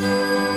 Música